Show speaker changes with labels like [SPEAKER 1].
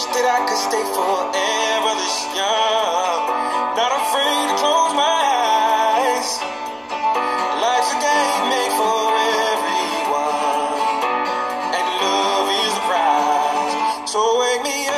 [SPEAKER 1] wish that I could stay forever this young. Not afraid to close my eyes. Life's a game made for everyone, and love is the prize. So wake me up.